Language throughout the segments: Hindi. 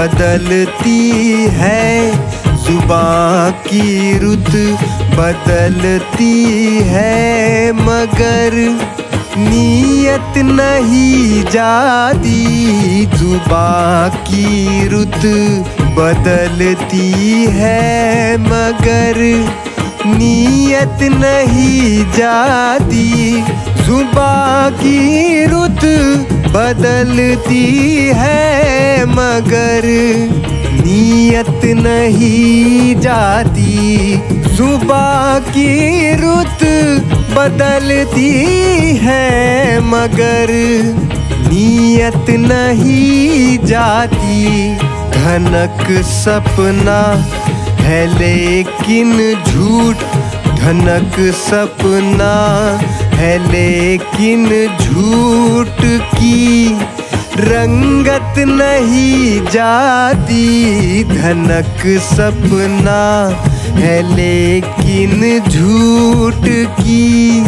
बदलती है जुबा की रुत बदलती है, मगर नीयत नहीं जाती जुबा की रुत बदलती है, मगर नीयत नहीं जाती जुबा की रुत बदलती है, मगर नीयत नहीं जाती। सुबह की रुत बदलती है, मगर नीयत नहीं जाती। धनक सपना है, लेकिन झूठ धनक सपना है, लेकिन झूठ की रंगत नहीं जाती। धनक सपना है, लेकिन झूठ की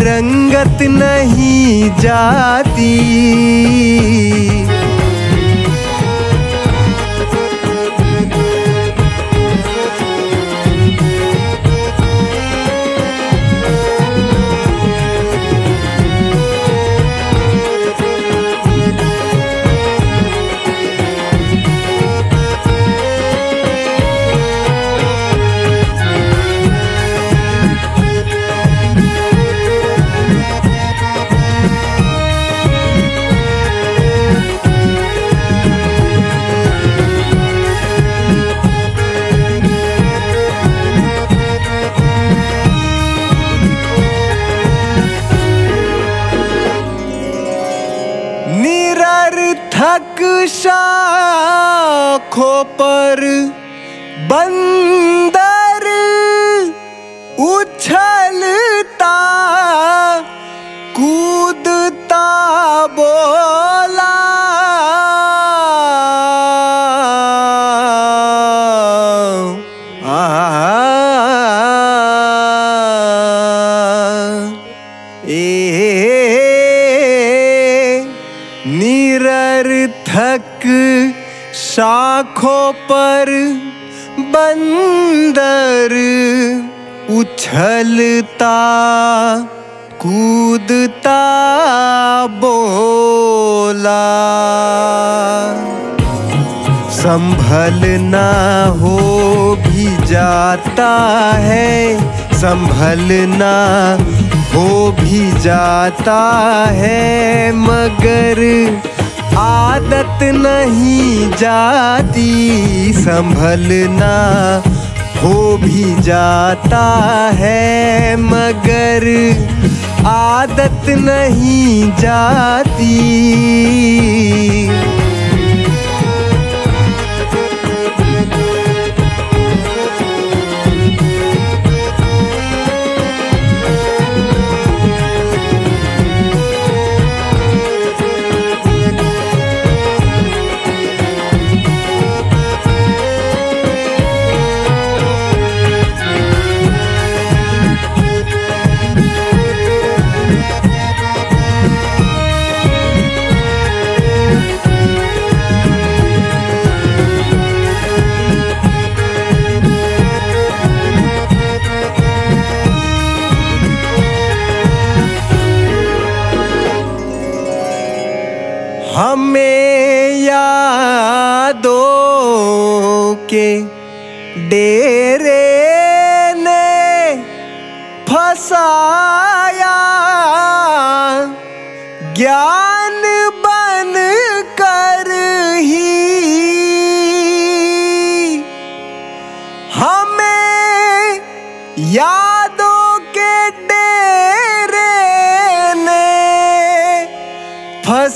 रंगत नहीं जाती। शाखों पर बंदर उछलता कूदता बोला शाखों पर बंदर उछलता, कूदता बोला। संभलना हो भी जाता है संभलना हो भी जाता है, मगर आदत नहीं जाती संभलना हो भी जाता है मगर आदत नहीं जाती।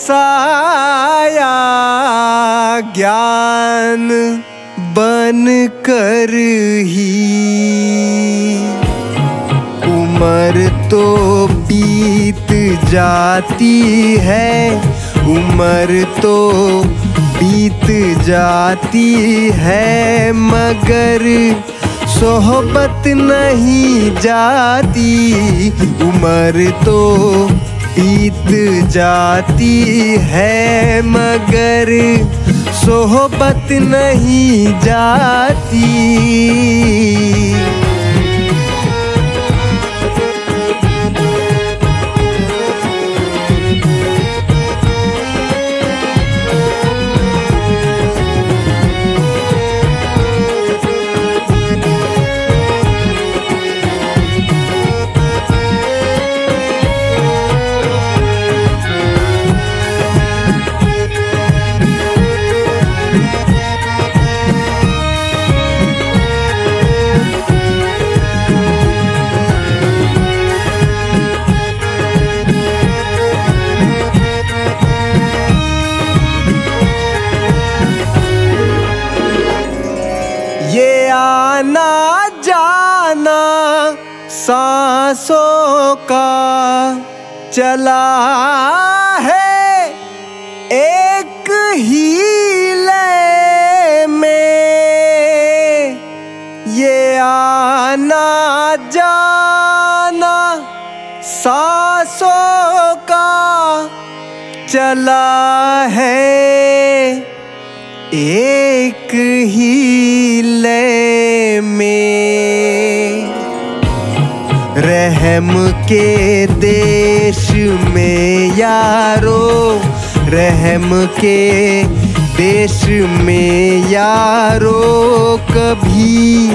फसाया ज्ञान बन कर ही। उम्र तो बीत जाती है, उम्र तो बीत जाती है, मगर सोहबत नहीं जाती। उम्र तो बीत जाती है मगर सोहबत नहीं जाती। सांसों का चला है, एक ही लय में ये आना जाना सांसों का चला है, एक ही लय में रहम के देश में यारो, रहम के देश में यारो, कभी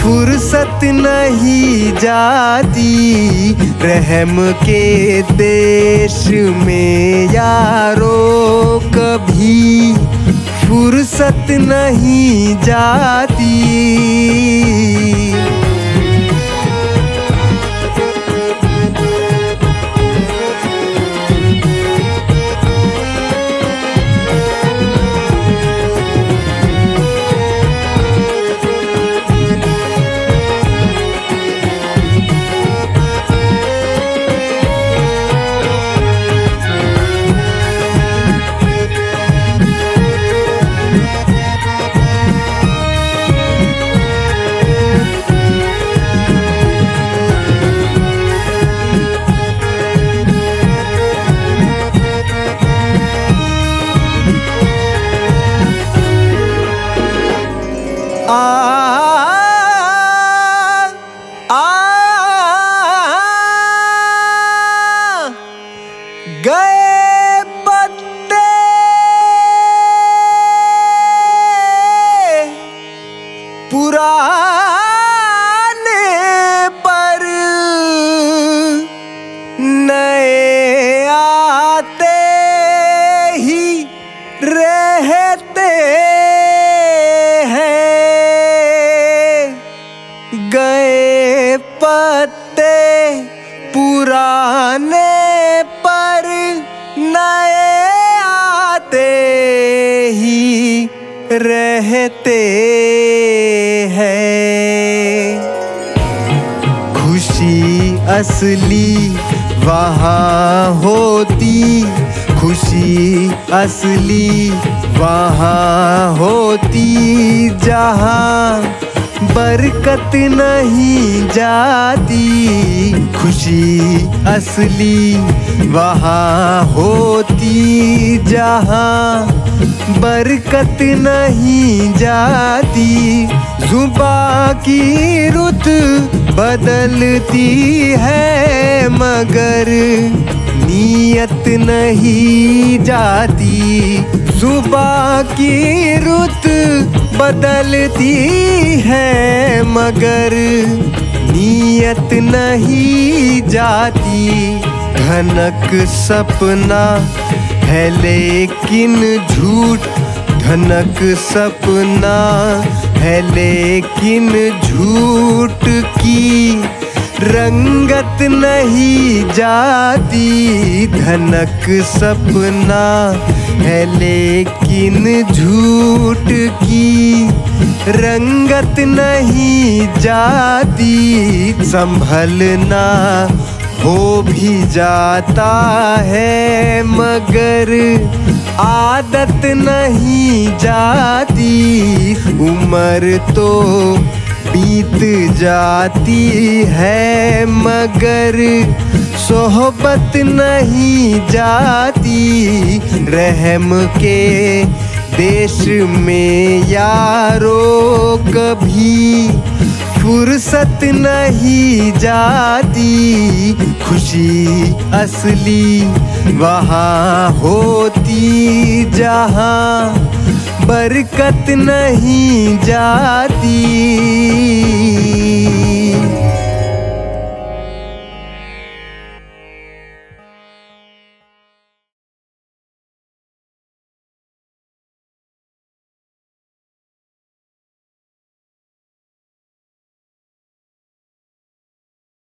फुर्सत नहीं जाती रहम के देश में यारो, कभी फुर्सत नहीं जाती। रहते हैं। गए पत्ते पुराने पर नए आते ही रहते हैं। खुशी असली वहाँ होती खुशी असली वहाँ होती जहाँ बरकत नहीं जाती। खुशी असली वहाँ होती जहाँ बरकत नहीं जाती। जुबा की रुत बदलती है मगर नीयत नहीं जाती। सुबह की रुत बदलती है, मगर नीयत नहीं जाती। धनक सपना है, लेकिन झूठ। धनक सपना है, लेकिन झूठ की रंगत नहीं जाती, धनक सपना है लेकिन झूठ की। रंगत नहीं जाती, संभलना हो भी जाता है, मगर आदत नहीं जाती। उम्र तो बीत जाती है, मगर सोहबत नहीं जाती। रहम के देश में यारो कभी फुर्सत नहीं जाती। खुशी असली वहाँ होती जहाँ बरकत नहीं जाती।